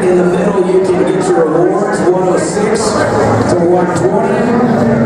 In the middle, you can get your awards, 106 to 120.